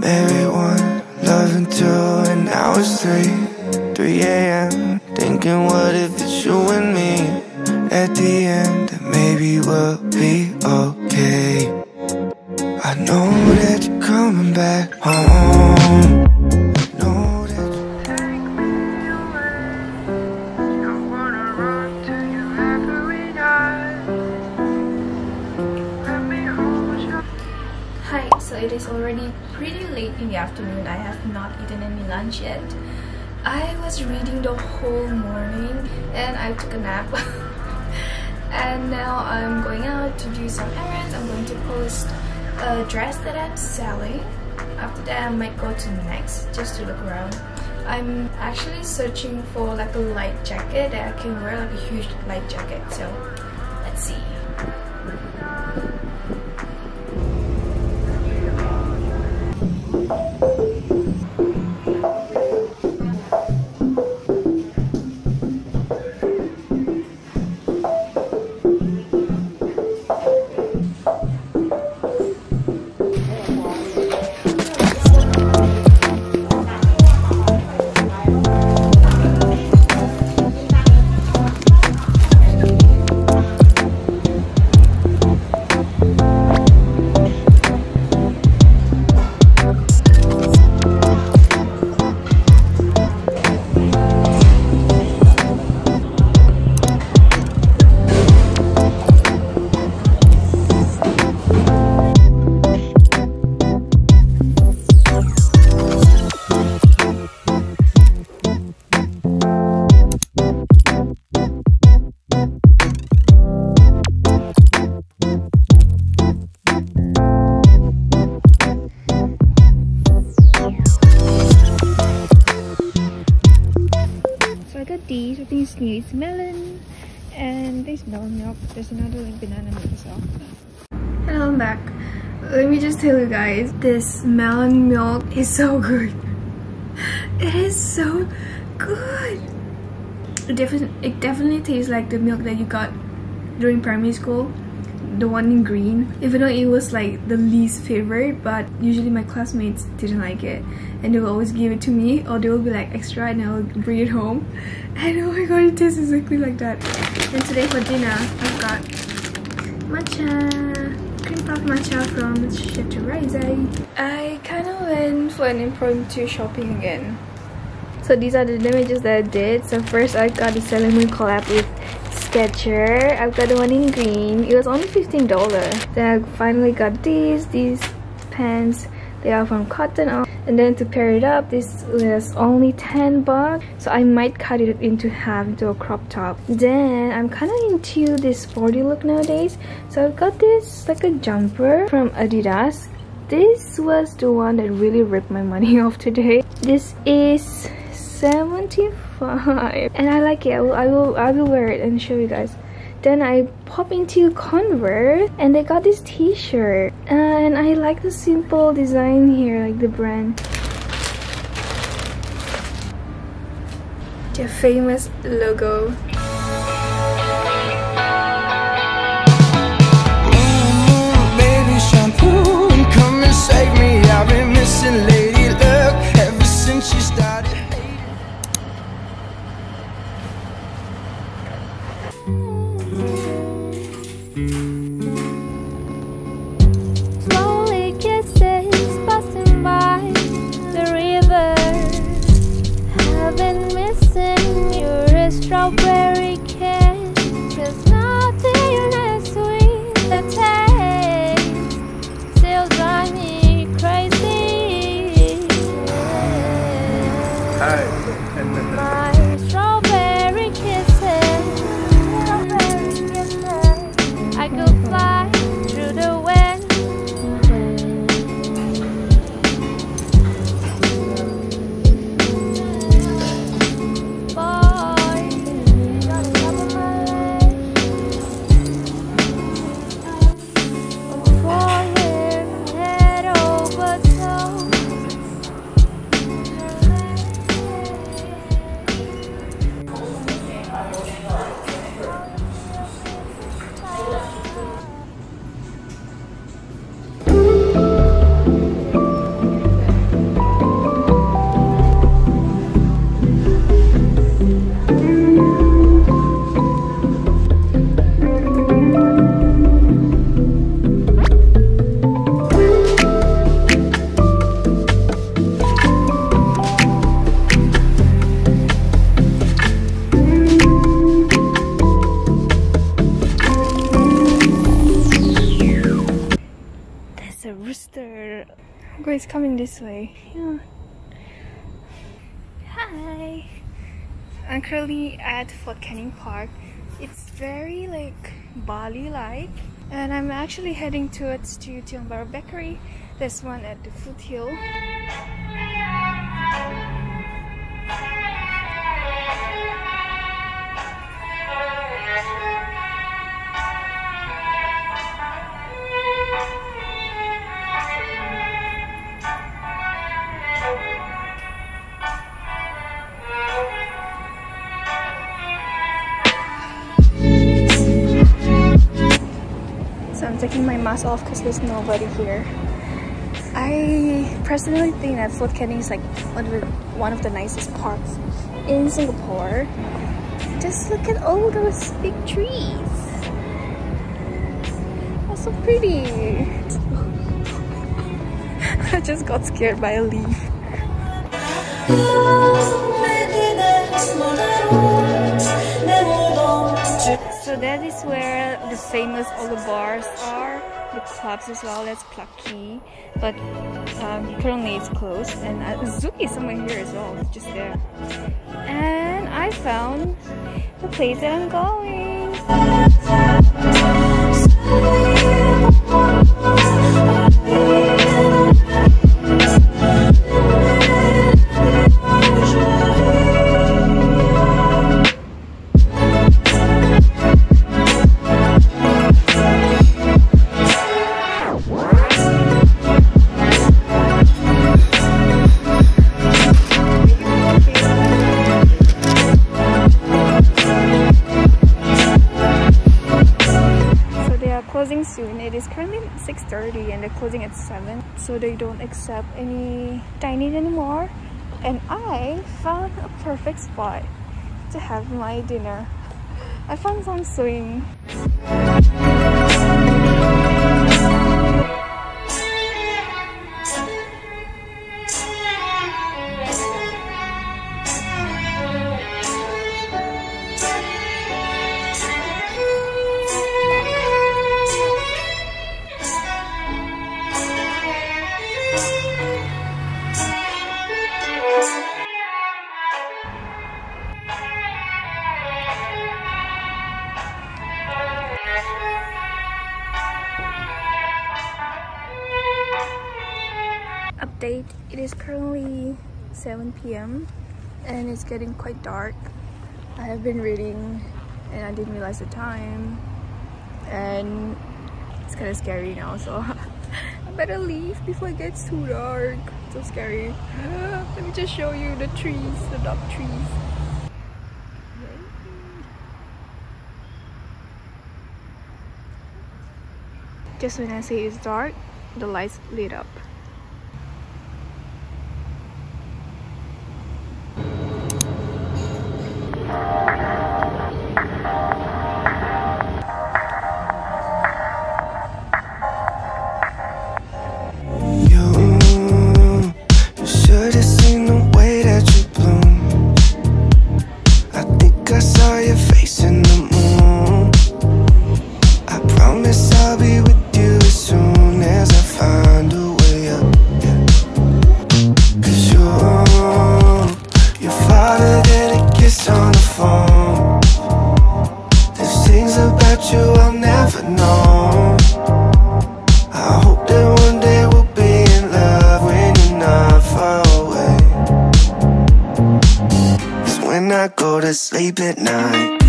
married one, loving two, and now it's three, 3 a.m. Thinking, what if it's you and me? At the end, maybe we'll be okay. I know that you're coming back home. I was reading the whole morning and I took a nap. and now I'm going out to do some errands. I'm going to post a dress that I'm selling. After that, I might go to the NEX just to look around. I'm actually searching for like a light jacket that I can wear, like a huge light jacket. So let's see. I got these. I think it's new. It's melon, and there's melon milk. There's another like banana milk as well. Hello, I'm back. Let me just tell you guys, this melon milk is so good. It is so good. It definitely, it definitely tastes like the milk that you got during primary school the one in green. Even though it was like the least favorite but usually my classmates didn't like it. And they will always give it to me or they will be like extra and I'll bring it home. And oh my god it tastes exactly like that. And today for dinner I've got matcha cream puff matcha from Chateraise I kind of went for an impromptu shopping again. So these are the damages that I did. So first I got the Sailor Moon collab with Sketcher. I've got the one in green. It was only $15. Then I finally got these. These pants. They are from Cotton On. And then to pair it up, this was only 10 bucks. So I might cut it into half into a crop top. Then I'm kind of into this sporty look nowadays. So I've got this like a jumper from Adidas. This was the one that really ripped my money off today. This is 75 and I like it. I will, I will I will wear it and show you guys. Then I pop into Converse and they got this t-shirt. And I like the simple design here like the brand. The famous logo. Mm, baby shampoo come and save me. I've been missing rooster. It's coming this way. Yeah. Hi. I'm currently at Fort Canning Park. It's very like Bali-like, and I'm actually heading towards to Tiong Bahru Bakery. This one at the foothill. Taking my mask off because there's nobody here. I personally think that Fort Canning is like one of, the, one of the nicest parks in Singapore. Just look at all those big trees. That's so pretty. I just got scared by a leaf. So that is where the famous all the bars are, the clubs as well. That's Clarke Quay, but um, currently it's closed. And uh, Zuki is somewhere here as well, just there. And I found the place that I'm going. 6.30 and they're closing at 7. So they don't accept any dining anymore. And I found a perfect spot to have my dinner. I found some swing. It is currently 7 p.m. and it's getting quite dark. I have been reading and I didn't realize the time, and it's kind of scary now, so I better leave before it gets too dark. So scary. Let me just show you the trees, the dark trees. Just when I say it's dark, the lights lit up. About you I'll never know. I hope that one day we'll be in love when you're not far away. It's when I go to sleep at night.